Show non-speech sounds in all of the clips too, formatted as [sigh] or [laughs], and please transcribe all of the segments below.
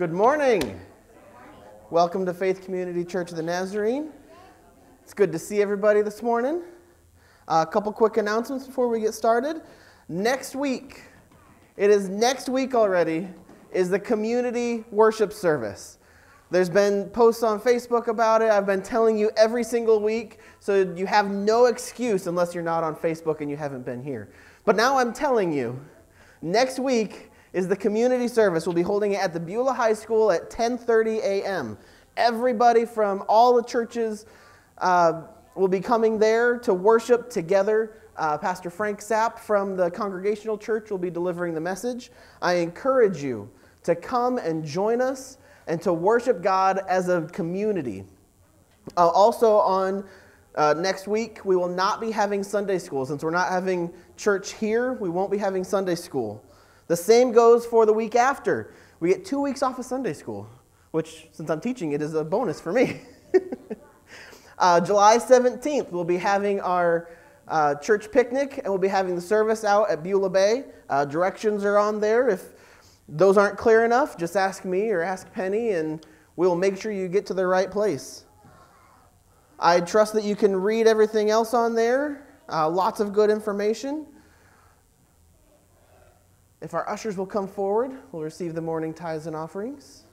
Good morning. Welcome to Faith Community Church of the Nazarene. It's good to see everybody this morning. Uh, a couple quick announcements before we get started. Next week, it is next week already, is the community worship service. There's been posts on Facebook about it. I've been telling you every single week, so you have no excuse unless you're not on Facebook and you haven't been here. But now I'm telling you, next week is the community service. We'll be holding it at the Beulah High School at 10:30 a.m. Everybody from all the churches uh, will be coming there to worship together. Uh, Pastor Frank Sapp from the Congregational Church will be delivering the message. I encourage you to come and join us and to worship God as a community. Uh, also, on uh, next week, we will not be having Sunday school. Since we're not having church here, we won't be having Sunday school. The same goes for the week after. We get two weeks off of Sunday school, which, since I'm teaching it, is a bonus for me. [laughs] uh, July 17th, we'll be having our uh, church picnic, and we'll be having the service out at Beulah Bay. Uh, directions are on there. If those aren't clear enough, just ask me or ask Penny, and we'll make sure you get to the right place. I trust that you can read everything else on there. Uh, lots of good information. If our ushers will come forward, we'll receive the morning tithes and offerings.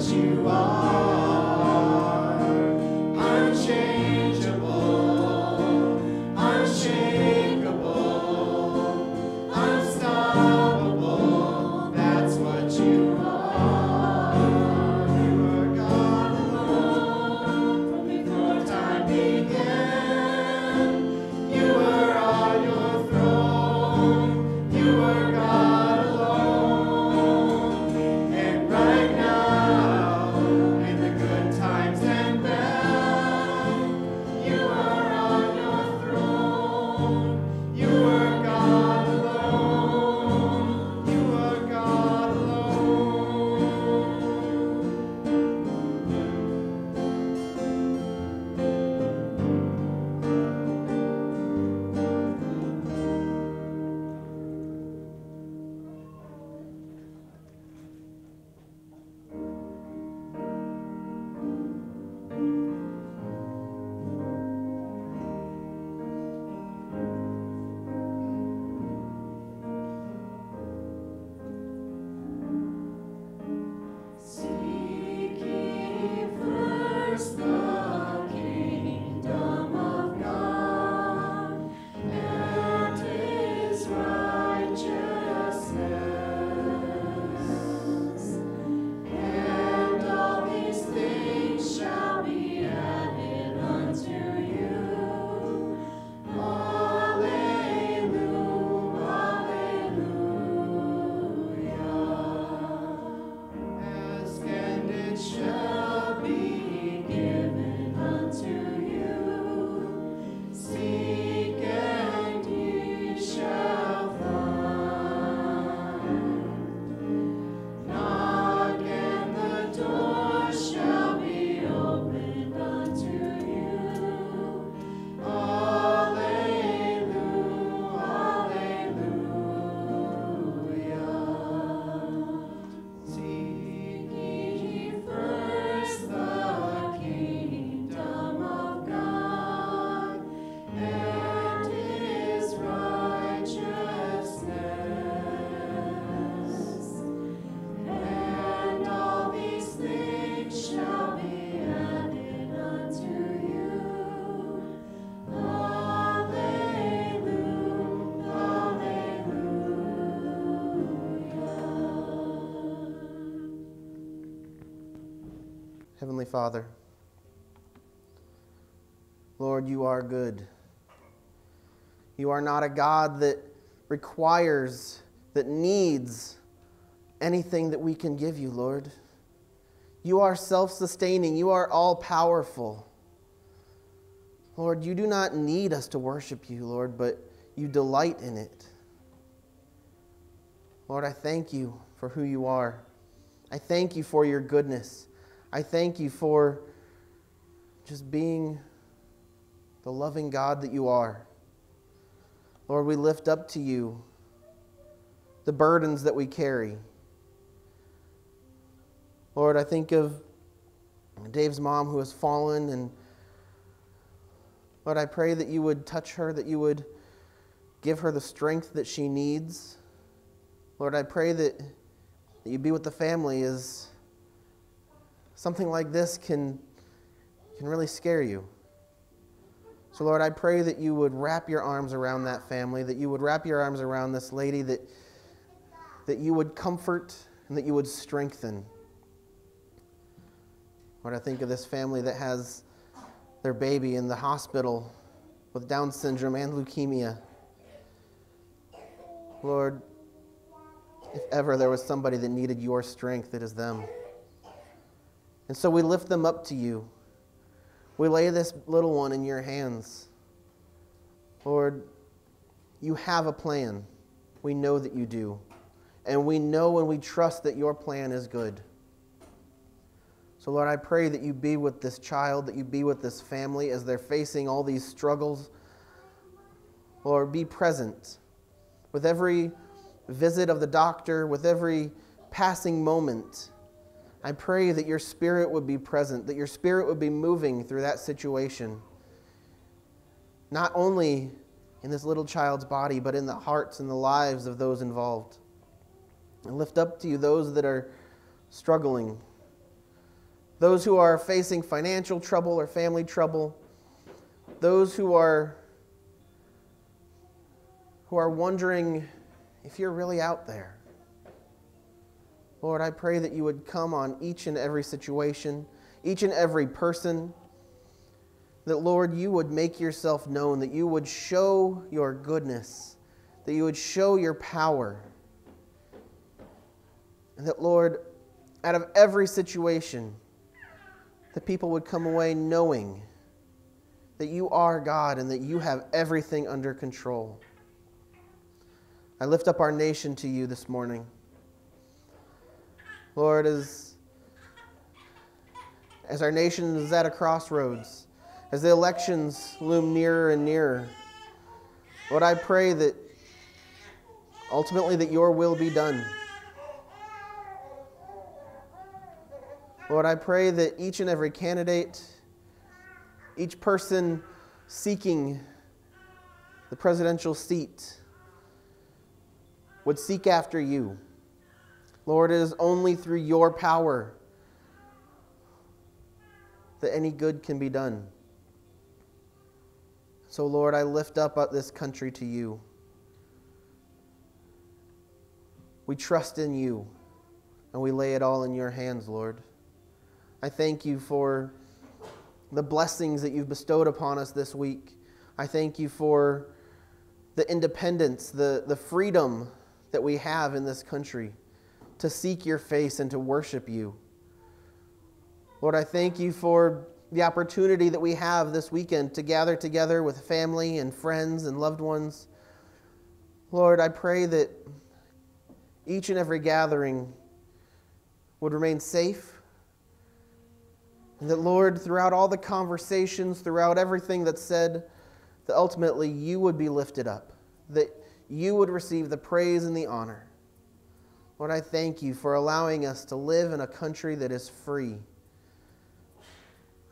Cause you are. Heavenly Father, Lord, you are good. You are not a God that requires, that needs anything that we can give you, Lord. You are self sustaining, you are all powerful. Lord, you do not need us to worship you, Lord, but you delight in it. Lord, I thank you for who you are. I thank you for your goodness. I thank you for just being the loving God that you are. Lord, we lift up to you the burdens that we carry. Lord, I think of Dave's mom who has fallen, and Lord, I pray that you would touch her, that you would give her the strength that she needs. Lord, I pray that, that you be with the family as something like this can, can really scare you. So, Lord, I pray that you would wrap your arms around that family, that you would wrap your arms around this lady, that, that you would comfort and that you would strengthen. Lord, I think of this family that has their baby in the hospital with Down syndrome and leukemia. Lord, if ever there was somebody that needed your strength, it is them. And so we lift them up to you. We lay this little one in your hands. Lord, you have a plan. We know that you do. And we know and we trust that your plan is good. So, Lord, I pray that you be with this child, that you be with this family as they're facing all these struggles. Lord, be present with every visit of the doctor, with every passing moment. I pray that your spirit would be present, that your spirit would be moving through that situation. Not only in this little child's body, but in the hearts and the lives of those involved. And lift up to you those that are struggling, those who are facing financial trouble or family trouble, those who are who are wondering if you're really out there. Lord, I pray that you would come on each and every situation, each and every person. That, Lord, you would make yourself known, that you would show your goodness, that you would show your power. And that, Lord, out of every situation, that people would come away knowing that you are God and that you have everything under control. I lift up our nation to you this morning. Lord, as, as our nation is at a crossroads, as the elections loom nearer and nearer, Lord, I pray that ultimately that your will be done. Lord, I pray that each and every candidate, each person seeking the presidential seat, would seek after you. Lord, it is only through your power that any good can be done. So, Lord, I lift up uh, this country to you. We trust in you, and we lay it all in your hands, Lord. I thank you for the blessings that you've bestowed upon us this week. I thank you for the independence, the, the freedom that we have in this country to seek your face and to worship you. Lord, I thank you for the opportunity that we have this weekend to gather together with family and friends and loved ones. Lord, I pray that each and every gathering would remain safe. And that, Lord, throughout all the conversations, throughout everything that's said, that ultimately you would be lifted up. That you would receive the praise and the honor. Lord, I thank you for allowing us to live in a country that is free.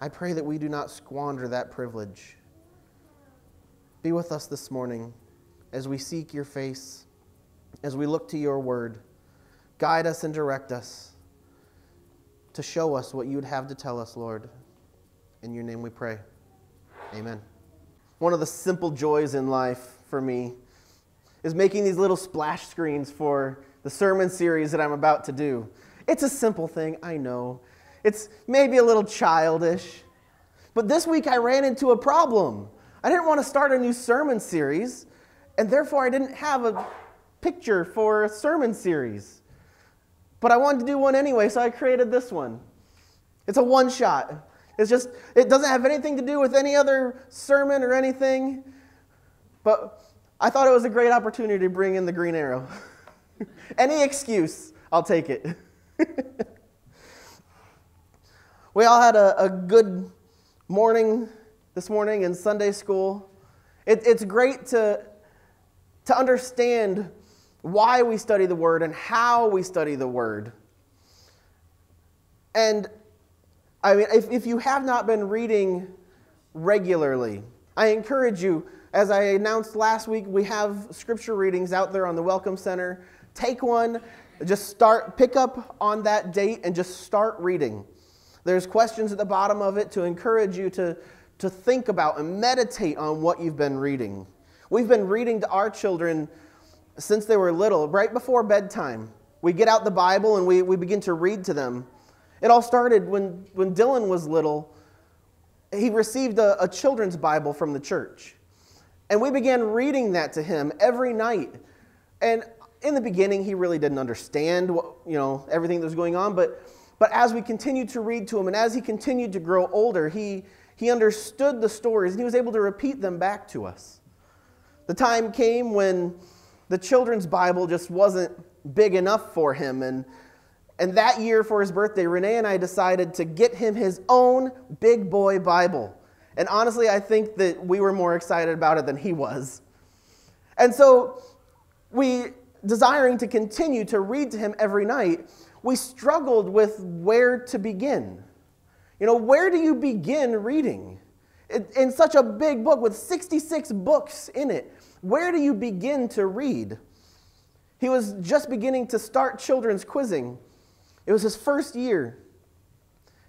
I pray that we do not squander that privilege. Be with us this morning as we seek your face, as we look to your word. Guide us and direct us to show us what you would have to tell us, Lord. In your name we pray. Amen. One of the simple joys in life for me is making these little splash screens for the sermon series that I'm about to do. It's a simple thing, I know. It's maybe a little childish. But this week I ran into a problem. I didn't want to start a new sermon series, and therefore I didn't have a picture for a sermon series. But I wanted to do one anyway, so I created this one. It's a one shot. It's just, it doesn't have anything to do with any other sermon or anything. But I thought it was a great opportunity to bring in the green arrow. [laughs] [laughs] Any excuse, I'll take it. [laughs] we all had a, a, good morning this morning in Sunday school. It, it's great to, to understand why we study the Word and how we study the Word. And I mean, if, if you have not been reading regularly, I encourage you as I announced last week, we have scripture readings out there on the Welcome Center. Take one, just start, pick up on that date and just start reading. There's questions at the bottom of it to encourage you to, to think about and meditate on what you've been reading. We've been reading to our children since they were little, right before bedtime. We get out the Bible and we, we begin to read to them. It all started when, when Dylan was little. He received a, a children's Bible from the church. And we began reading that to him every night. And in the beginning, he really didn't understand what, you know, everything that was going on. But, but as we continued to read to him and as he continued to grow older, he, he understood the stories and he was able to repeat them back to us. The time came when the children's Bible just wasn't big enough for him. And, and that year for his birthday, Renee and I decided to get him his own big boy Bible. And honestly, I think that we were more excited about it than he was. And so, we, desiring to continue to read to him every night, we struggled with where to begin. You know, where do you begin reading? In such a big book with 66 books in it, where do you begin to read? He was just beginning to start children's quizzing. It was his first year.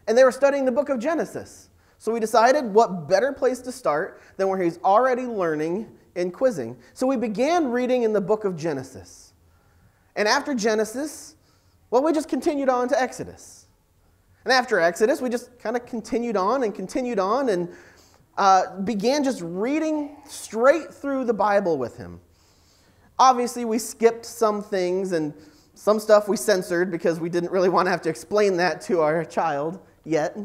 and they were studying the book of Genesis. So we decided what better place to start than where he's already learning and quizzing. So we began reading in the book of Genesis. And after Genesis, well, we just continued on to Exodus. And after Exodus, we just kind of continued on and continued on and uh, began just reading straight through the Bible with him. Obviously, we skipped some things and some stuff we censored because we didn't really want to have to explain that to our child yet.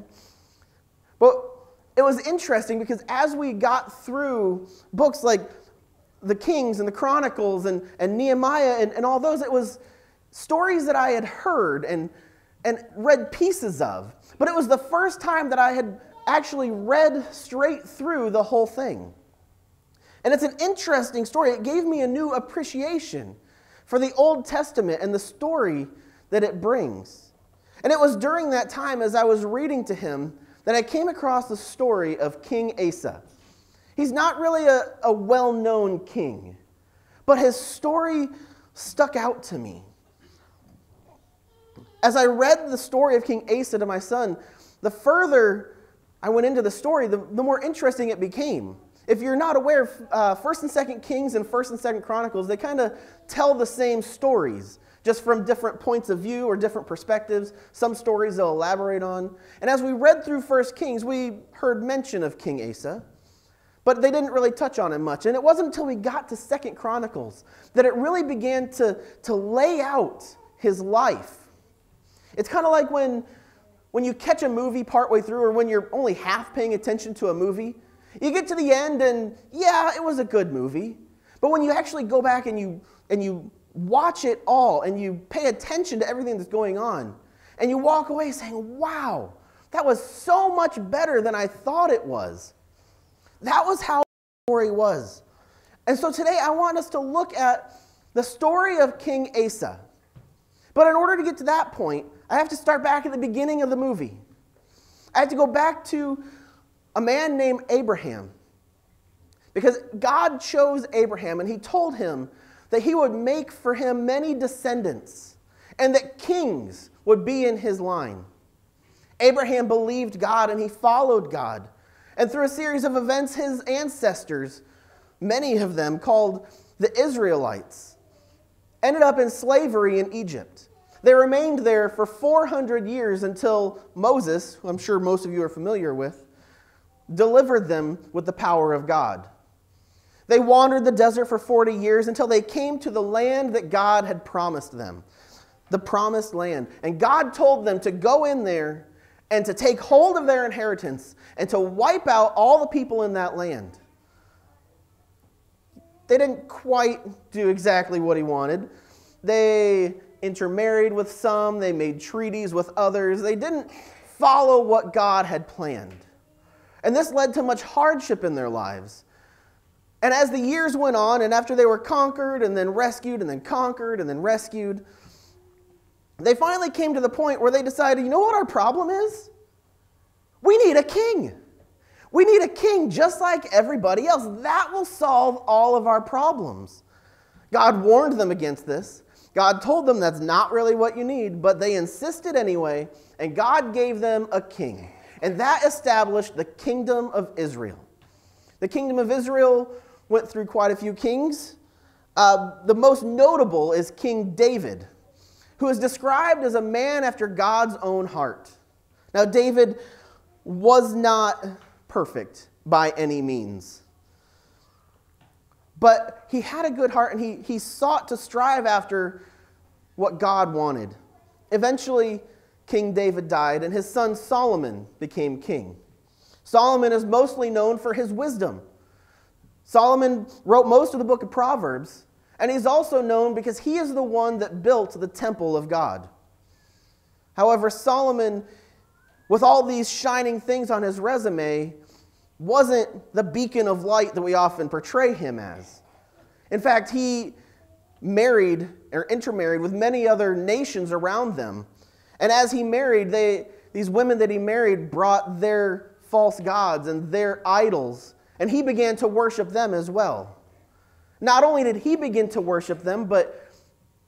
But it was interesting because as we got through books like the Kings and the Chronicles and, and Nehemiah and, and all those, it was stories that I had heard and, and read pieces of. But it was the first time that I had actually read straight through the whole thing. And it's an interesting story. It gave me a new appreciation for the Old Testament and the story that it brings. And it was during that time, as I was reading to him, that I came across the story of King Asa. He's not really a, a well known king, but his story stuck out to me. As I read the story of King Asa to my son, the further I went into the story, the, the more interesting it became. If you're not aware, uh, First and Second Kings and First and Second Chronicles, they kind of tell the same stories, just from different points of view or different perspectives. Some stories they'll elaborate on. And as we read through First Kings, we heard mention of King Asa, but they didn't really touch on him much. And it wasn't until we got to Second Chronicles that it really began to, to lay out his life. It's kind of like when, when you catch a movie partway through, or when you're only half paying attention to a movie you get to the end, and yeah, it was a good movie. But when you actually go back and you, and you watch it all and you pay attention to everything that's going on, and you walk away saying, wow, that was so much better than I thought it was. That was how the story was. And so today I want us to look at the story of King Asa. But in order to get to that point, I have to start back at the beginning of the movie. I have to go back to a man named Abraham. Because God chose Abraham and he told him that he would make for him many descendants and that kings would be in his line. Abraham believed God and he followed God. And through a series of events, his ancestors, many of them called the Israelites, ended up in slavery in Egypt. They remained there for 400 years until Moses, who I'm sure most of you are familiar with, delivered them with the power of God. They wandered the desert for 40 years until they came to the land that God had promised them, the promised land. And God told them to go in there and to take hold of their inheritance and to wipe out all the people in that land. They didn't quite do exactly what he wanted. They intermarried with some, they made treaties with others. They didn't follow what God had planned. And this led to much hardship in their lives. And as the years went on, and after they were conquered and then rescued and then conquered and then rescued, they finally came to the point where they decided you know what our problem is? We need a king. We need a king just like everybody else. That will solve all of our problems. God warned them against this. God told them that's not really what you need, but they insisted anyway, and God gave them a king and that established the kingdom of Israel. The kingdom of Israel went through quite a few kings. Uh, the most notable is King David, who is described as a man after God's own heart. Now, David was not perfect by any means. But he had a good heart and he, he sought to strive after what God wanted. Eventually, King David died, and his son Solomon became king. Solomon is mostly known for his wisdom. Solomon wrote most of the book of Proverbs, and he's also known because he is the one that built the temple of God. However, Solomon, with all these shining things on his resume, wasn't the beacon of light that we often portray him as. In fact, he married or intermarried with many other nations around them and as he married, they, these women that he married brought their false gods and their idols, and he began to worship them as well. Not only did he begin to worship them, but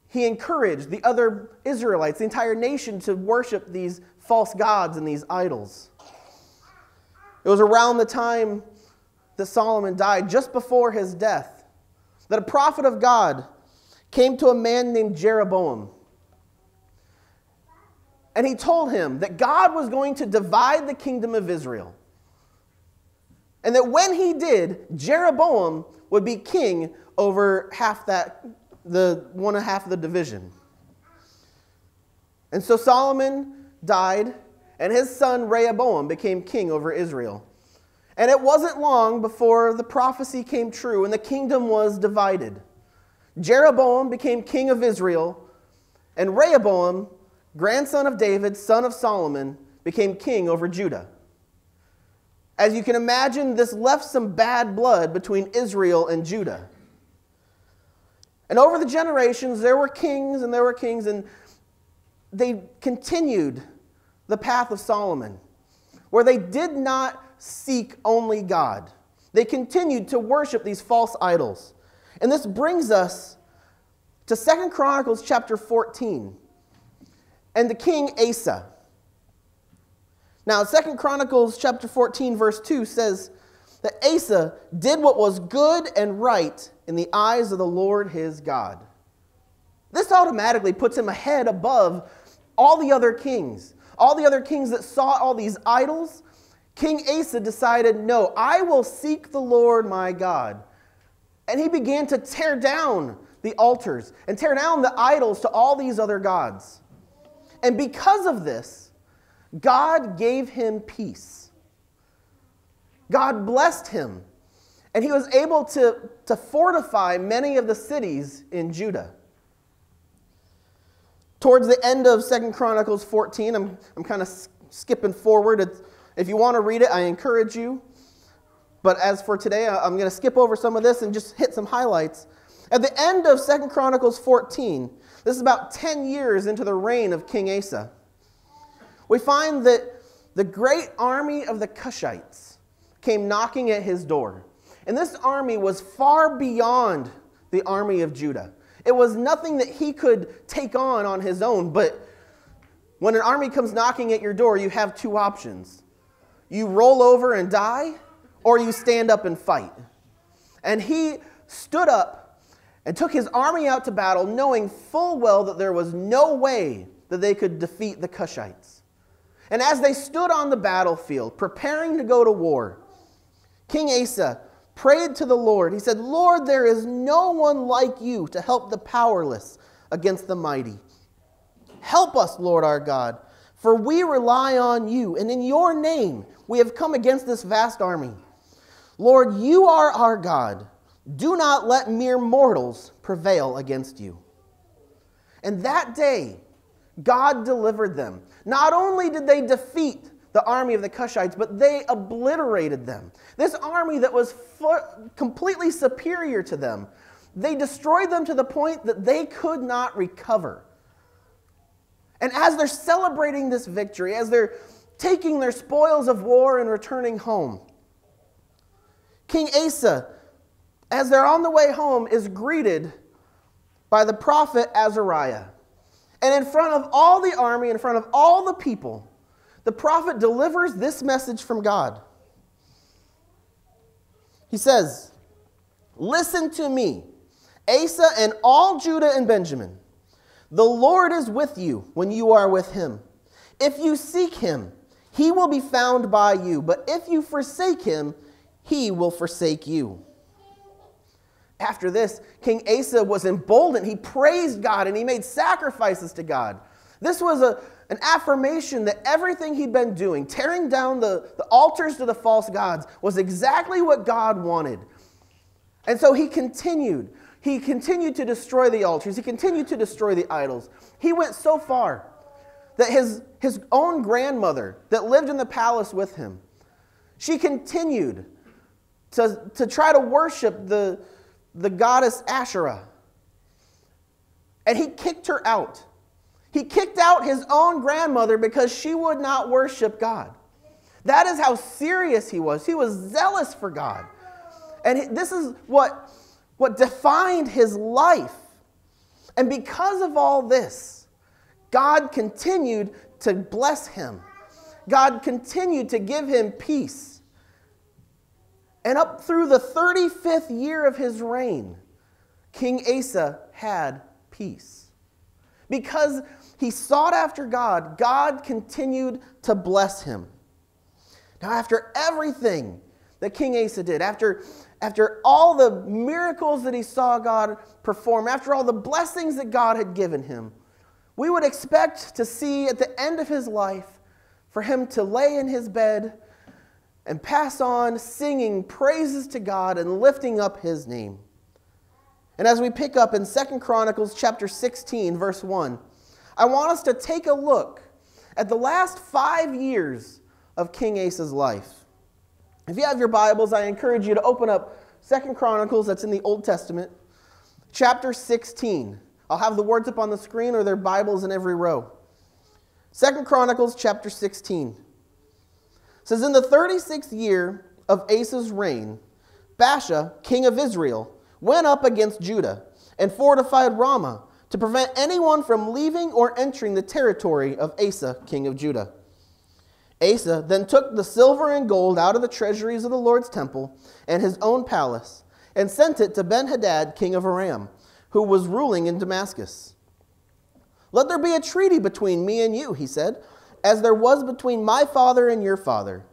he encouraged the other Israelites, the entire nation, to worship these false gods and these idols. It was around the time that Solomon died, just before his death, that a prophet of God came to a man named Jeroboam. And he told him that God was going to divide the kingdom of Israel. And that when he did, Jeroboam would be king over half that, the one and a half of the division. And so Solomon died, and his son Rehoboam became king over Israel. And it wasn't long before the prophecy came true and the kingdom was divided. Jeroboam became king of Israel, and Rehoboam, grandson of David, son of Solomon, became king over Judah. As you can imagine, this left some bad blood between Israel and Judah. And over the generations, there were kings and there were kings, and they continued the path of Solomon, where they did not seek only God. They continued to worship these false idols. And this brings us to Second Chronicles chapter 14 and the king Asa. Now, Second Chronicles chapter 14 verse 2 says that Asa did what was good and right in the eyes of the Lord his God. This automatically puts him ahead above all the other kings. All the other kings that saw all these idols, King Asa decided, No, I will seek the Lord my God. And he began to tear down the altars and tear down the idols to all these other gods. And because of this, God gave him peace. God blessed him. And he was able to, to fortify many of the cities in Judah. Towards the end of Second Chronicles 14, I'm, I'm kind of skipping forward. It's, if you want to read it, I encourage you. But as for today, I'm going to skip over some of this and just hit some highlights. At the end of Second Chronicles 14, this is about 10 years into the reign of King Asa, we find that the great army of the Cushites came knocking at his door. And this army was far beyond the army of Judah. It was nothing that he could take on on his own, but when an army comes knocking at your door, you have two options. You roll over and die, or you stand up and fight. And he stood up and took his army out to battle, knowing full well that there was no way that they could defeat the Cushites. And as they stood on the battlefield, preparing to go to war, King Asa prayed to the Lord. He said, Lord, there is no one like you to help the powerless against the mighty. Help us, Lord our God, for we rely on you, and in your name we have come against this vast army. Lord, you are our God. Do not let mere mortals prevail against you. And that day, God delivered them. Not only did they defeat the army of the Cushites, but they obliterated them. This army that was completely superior to them, they destroyed them to the point that they could not recover. And as they're celebrating this victory, as they're taking their spoils of war and returning home, King Asa, as they're on the way home, is greeted by the prophet Azariah. And in front of all the army, in front of all the people, the prophet delivers this message from God. He says, Listen to me, Asa and all Judah and Benjamin. The Lord is with you when you are with him. If you seek him, he will be found by you. But if you forsake him, he will forsake you. After this, King Asa was emboldened. He praised God and he made sacrifices to God. This was a, an affirmation that everything he'd been doing, tearing down the, the altars to the false gods, was exactly what God wanted. And so he continued. He continued to destroy the altars, he continued to destroy the idols. He went so far that his, his own grandmother, that lived in the palace with him, she continued to, to try to worship the, the goddess Asherah. And he kicked her out. He kicked out his own grandmother because she would not worship God. That is how serious he was. He was zealous for God. And this is what, what defined his life. And because of all this, God continued to bless him. God continued to give him peace. And up through the 35th year of his reign, King Asa had peace. Because he sought after God, God continued to bless him. Now, after everything that King Asa did, after, after all the miracles that he saw God perform, after all the blessings that God had given him, we would expect to see at the end of his life for him to lay in his bed and pass on singing praises to God and lifting up his name. And as we pick up in Second Chronicles chapter 16 verse 1, I want us to take a look at the last 5 years of King Asa's life. If you have your Bibles, I encourage you to open up Second Chronicles that's in the Old Testament, chapter 16. I'll have the words up on the screen or their Bibles in every row. Second Chronicles chapter 16 it says in the 36th year of Asa's reign, Baasha, king of Israel, went up against Judah and fortified Ramah to prevent anyone from leaving or entering the territory of Asa, king of Judah. Asa then took the silver and gold out of the treasuries of the Lord's temple and his own palace and sent it to Benhadad, king of Aram, who was ruling in Damascus. Let there be a treaty between me and you, he said, as there was between my father and your father.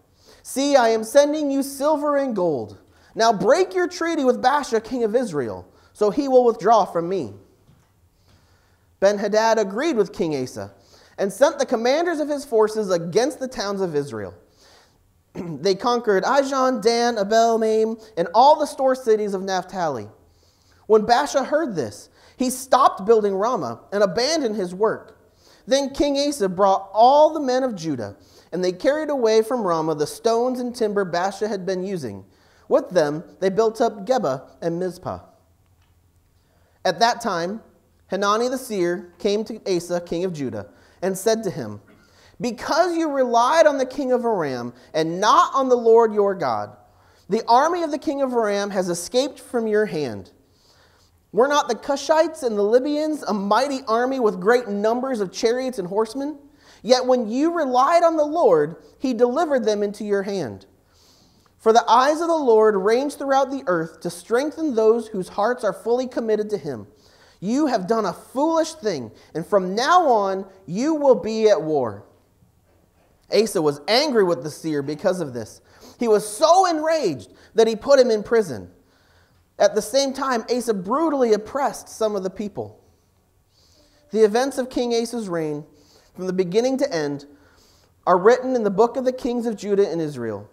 See, I am sending you silver and gold. Now break your treaty with Baasha, king of Israel, so he will withdraw from me. Ben Hadad agreed with King Asa and sent the commanders of his forces against the towns of Israel. [clears throat] they conquered Ijon, Dan, Abel, Maim, and all the store cities of Naphtali. When Baasha heard this, he stopped building Ramah and abandoned his work. Then King Asa brought all the men of Judah, and they carried away from Ramah the stones and timber Baasha had been using. With them, they built up Geba and Mizpah. At that time, Hanani the seer came to Asa, king of Judah, and said to him, Because you relied on the king of Aram and not on the Lord your God, the army of the king of Aram has escaped from your hand. Were not the Cushites and the Libyans a mighty army with great numbers of chariots and horsemen? Yet when you relied on the Lord, he delivered them into your hand. For the eyes of the Lord range throughout the earth to strengthen those whose hearts are fully committed to him. You have done a foolish thing, and from now on you will be at war. Asa was angry with the seer because of this. He was so enraged that he put him in prison. At the same time, Asa brutally oppressed some of the people. The events of King Asa's reign, from the beginning to end, are written in the book of the kings of Judah and Israel.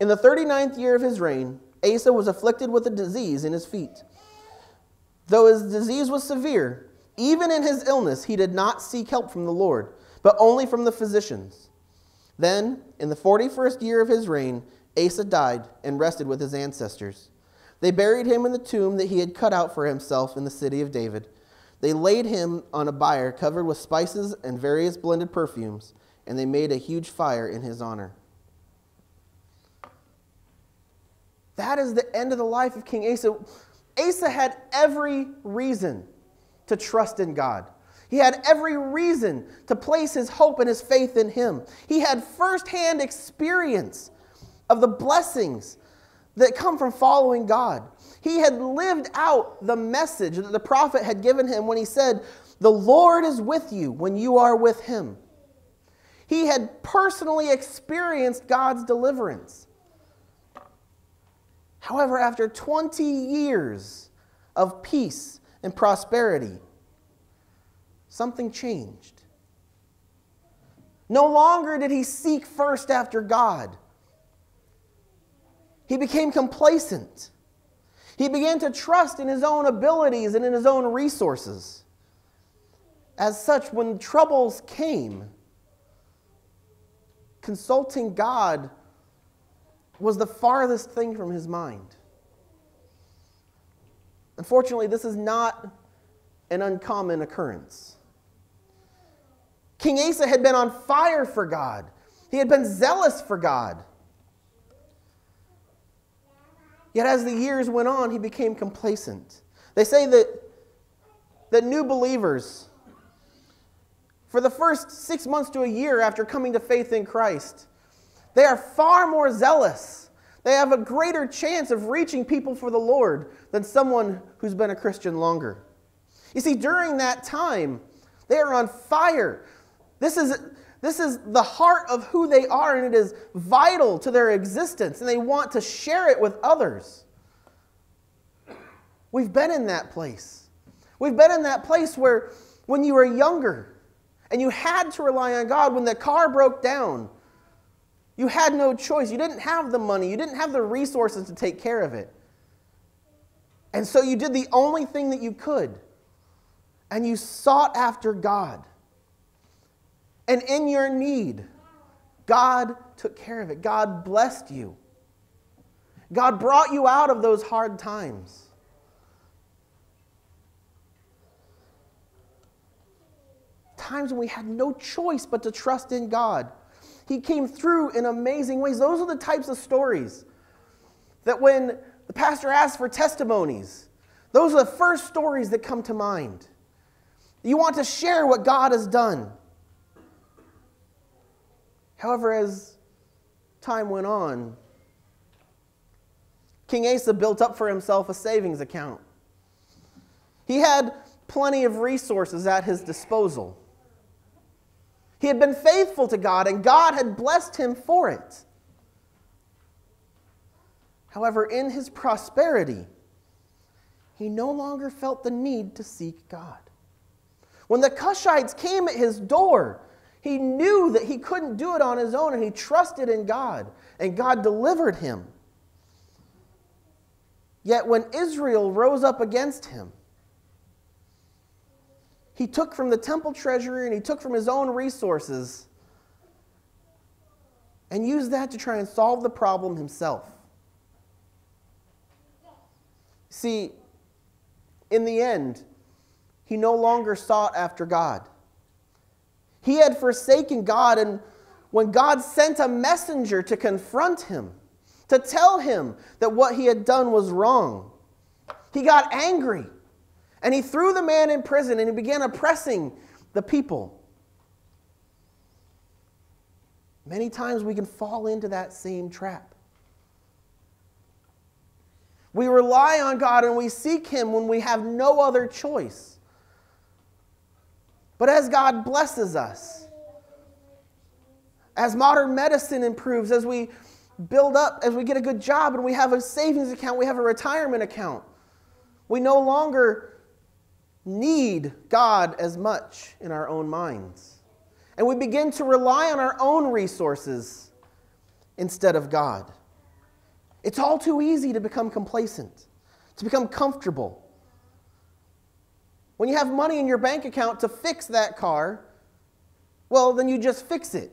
In the 39th year of his reign, Asa was afflicted with a disease in his feet. Though his disease was severe, even in his illness, he did not seek help from the Lord, but only from the physicians. Then, in the 41st year of his reign, Asa died and rested with his ancestors. They buried him in the tomb that he had cut out for himself in the city of David. They laid him on a bier covered with spices and various blended perfumes, and they made a huge fire in his honor. That is the end of the life of King Asa. Asa had every reason to trust in God. He had every reason to place his hope and his faith in him. He had firsthand experience of the blessings that come from following God. He had lived out the message that the prophet had given him when he said, The Lord is with you when you are with him. He had personally experienced God's deliverance. However, after 20 years of peace and prosperity, something changed. No longer did he seek first after God. He became complacent. He began to trust in his own abilities and in his own resources. As such, when troubles came, consulting God was the farthest thing from his mind. Unfortunately, this is not an uncommon occurrence. King Asa had been on fire for God, he had been zealous for God. Yet as the years went on, he became complacent. They say that, that new believers for the first six months to a year after coming to faith in Christ, they are far more zealous. They have a greater chance of reaching people for the Lord than someone who's been a Christian longer. You see, during that time, they are on fire. This is, this is the heart of who they are, and it is vital to their existence, and they want to share it with others. We've been in that place. We've been in that place where when you were younger and you had to rely on God, when the car broke down, you had no choice. You didn't have the money, you didn't have the resources to take care of it. And so you did the only thing that you could, and you sought after God. And in your need, God took care of it. God blessed you. God brought you out of those hard times. Times when we had no choice but to trust in God. He came through in amazing ways. Those are the types of stories that when the pastor asks for testimonies, those are the first stories that come to mind. You want to share what God has done. However, as time went on, King Asa built up for himself a savings account. He had plenty of resources at his disposal. He had been faithful to God, and God had blessed him for it. However, in his prosperity, he no longer felt the need to seek God. When the Cushites came at his door, he knew that he couldn't do it on his own, and he trusted in God, and God delivered him. Yet when Israel rose up against him, he took from the temple treasury and he took from his own resources and used that to try and solve the problem himself. See, in the end, he no longer sought after God. He had forsaken God, and when God sent a messenger to confront him, to tell him that what he had done was wrong, he got angry and he threw the man in prison and he began oppressing the people. Many times we can fall into that same trap. We rely on God and we seek Him when we have no other choice. But as God blesses us, as modern medicine improves, as we build up, as we get a good job and we have a savings account, we have a retirement account, we no longer need God as much in our own minds. And we begin to rely on our own resources instead of God. It's all too easy to become complacent, to become comfortable when you have money in your bank account to fix that car, well, then you just fix it.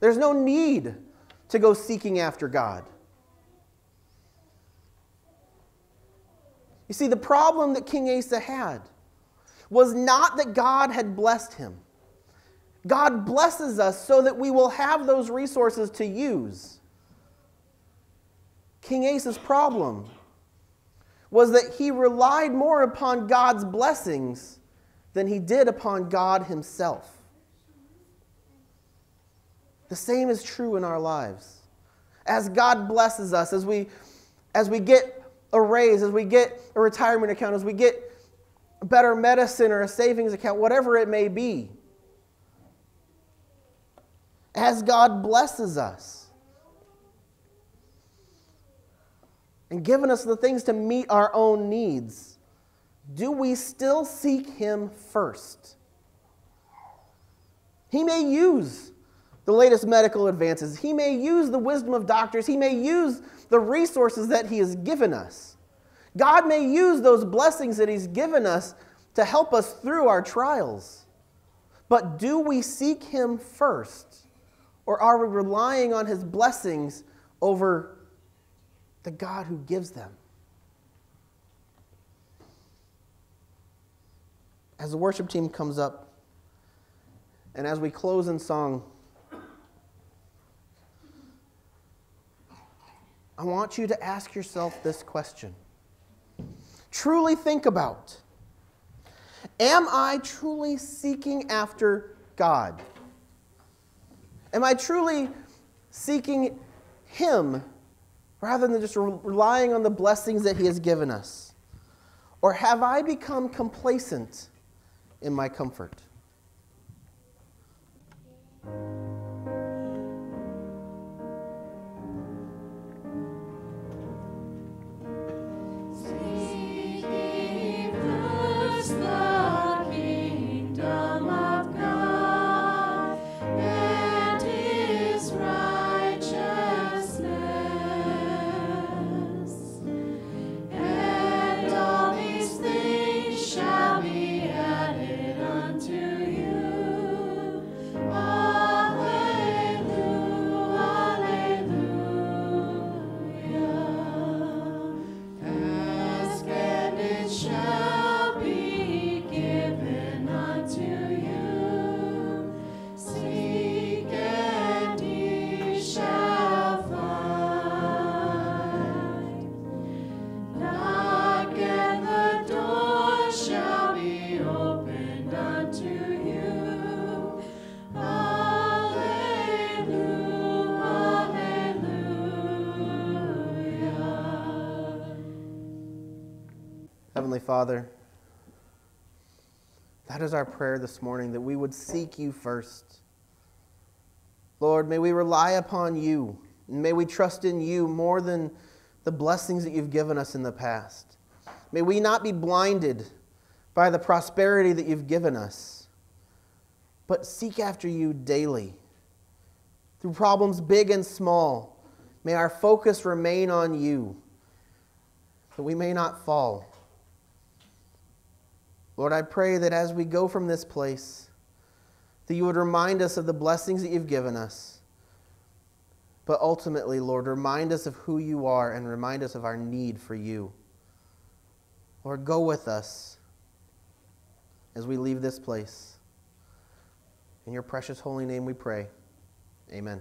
There's no need to go seeking after God. You see, the problem that King Asa had was not that God had blessed him. God blesses us so that we will have those resources to use. King Asa's problem was that he relied more upon God's blessings than he did upon God himself. The same is true in our lives. As God blesses us, as we, as we get a raise, as we get a retirement account, as we get better medicine or a savings account, whatever it may be, as God blesses us, and given us the things to meet our own needs, do we still seek Him first? He may use the latest medical advances, He may use the wisdom of doctors, He may use the resources that He has given us. God may use those blessings that He's given us to help us through our trials. But do we seek Him first? Or are we relying on His blessings over the God who gives them. As the worship team comes up, and as we close in song, I want you to ask yourself this question. Truly think about Am I truly seeking after God? Am I truly seeking Him rather than just relying on the blessings that He has given us? Or have I become complacent in my comfort? Heavenly Father, that is our prayer this morning, that we would seek you first. Lord, may we rely upon you, and may we trust in you more than the blessings that you've given us in the past. May we not be blinded by the prosperity that you've given us, but seek after you daily. Through problems big and small, may our focus remain on you, that we may not fall. Lord, I pray that as we go from this place, that you would remind us of the blessings that you've given us. But ultimately, Lord, remind us of who you are and remind us of our need for you. Lord, go with us as we leave this place. In your precious holy name we pray. Amen.